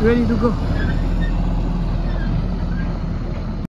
Ready to go.